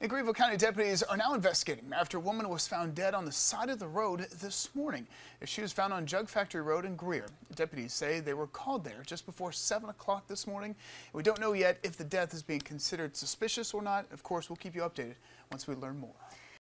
And Greenville County deputies are now investigating after a woman was found dead on the side of the road this morning. She was found on Jug Factory Road in Greer. Deputies say they were called there just before 7 o'clock this morning. We don't know yet if the death is being considered suspicious or not. Of course, we'll keep you updated once we learn more.